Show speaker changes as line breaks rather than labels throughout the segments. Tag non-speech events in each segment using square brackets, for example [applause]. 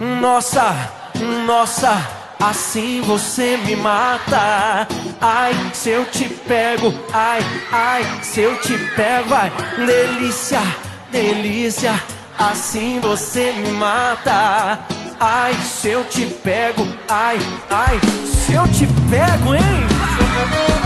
Nossa, nossa, assim você me mata. Ai, se eu te pego, ai, ai, se eu te pego, ai, delícia, delícia, assim você me mata. Ai, se eu te pego, ai, ai, se eu te pego, hein?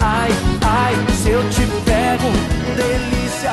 Ai, ai, se eu te pego, delícia.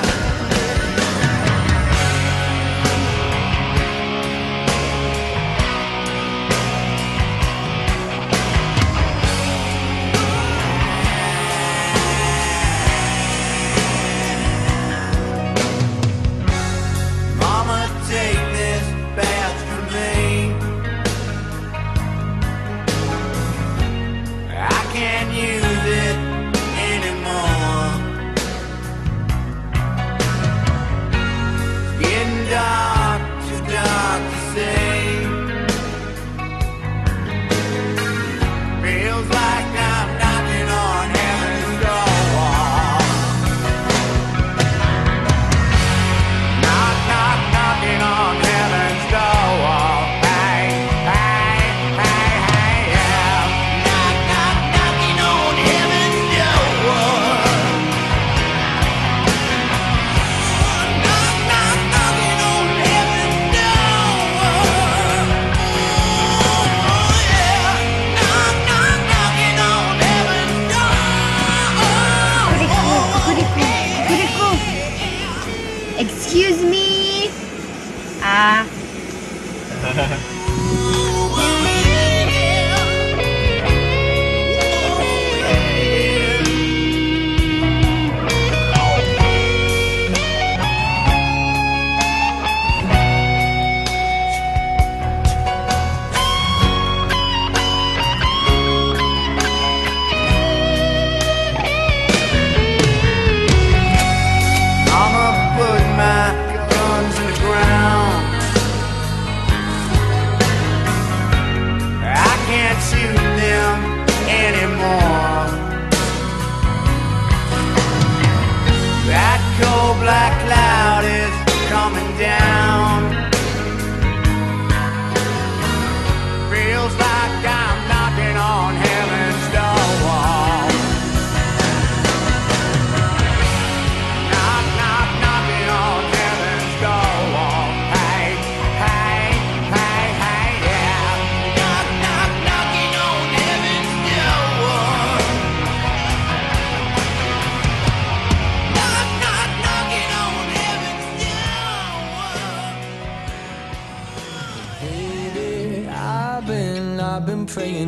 malam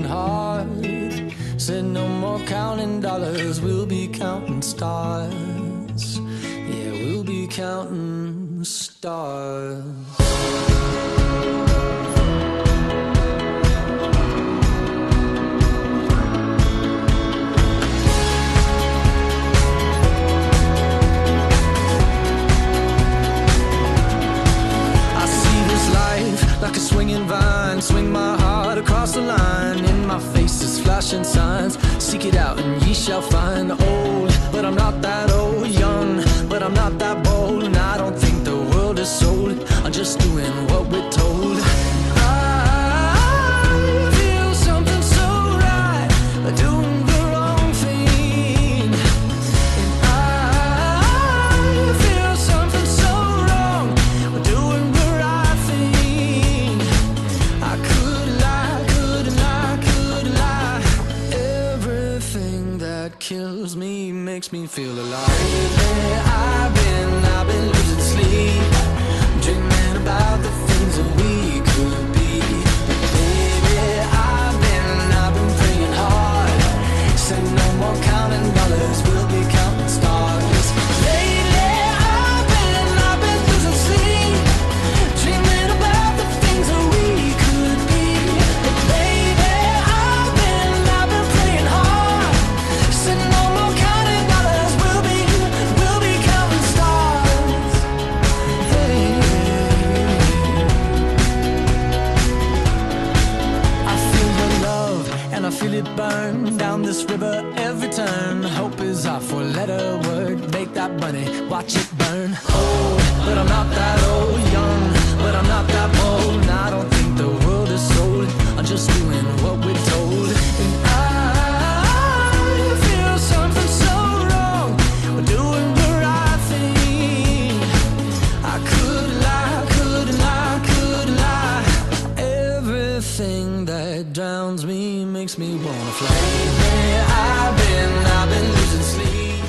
heart Said no more counting dollars, we'll be counting stars. Yeah, we'll be counting stars. just doing what we're it burn down this river every turn. Hope is our four-letter word. Make that money, watch it burn. Old, but I'm not that old. Young, but I'm not that. Makes me wanna fly. I've been, I've been losing sleep.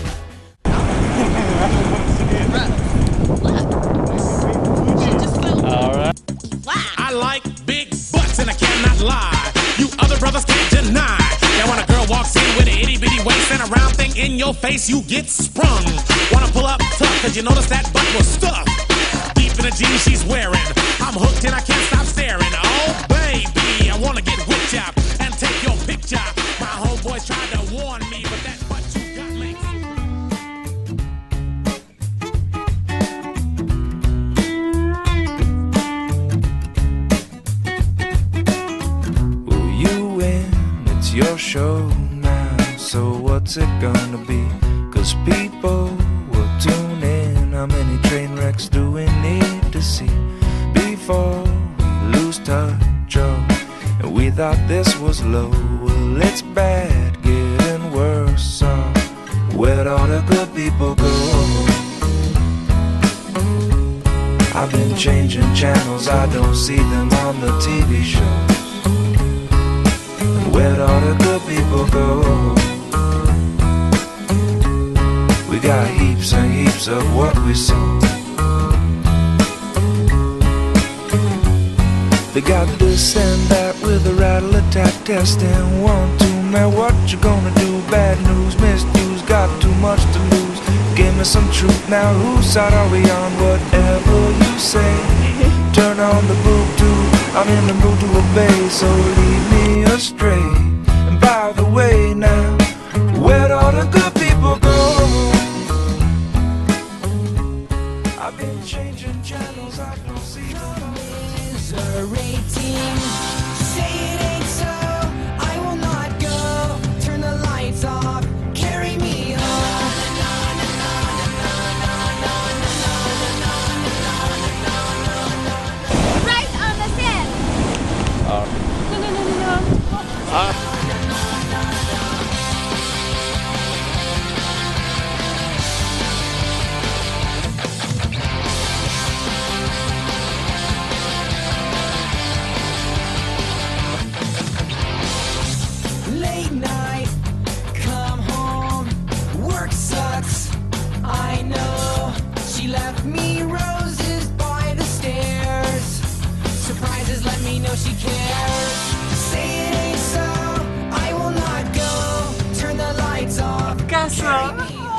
I like big butts and I cannot lie. You other brothers can't deny. That when a girl walks in with an itty bitty waist and a round thing in your face, you get sprung. Wanna pull up tough, cause you notice that butt was stuffed. Deep in the jeans she's wearing. I'm hooked and I can't stop staring. Oh, baby, I wanna get whipped up My tried to warn me, but that you got
you win, it's your show now. So what's it gonna be? Cause people will tune in. How many train wrecks do thought this was low. Well, it's bad, getting worse. So where'd all the good people go? I've been changing channels, I don't see them on the TV shows. Where'd all the good people go? We got heaps and heaps of what we sow. They got this and that a rattle attack testing. One, two, man, what you gonna do? Bad news, misuse, got too much to lose. Give me some truth now, whose side are we on? Whatever you say, [laughs] turn on the boob tube. I'm in the mood to obey, so lead me astray.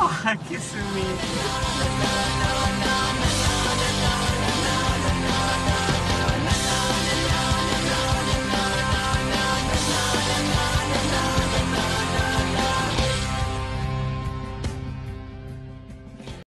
吐
きすみ。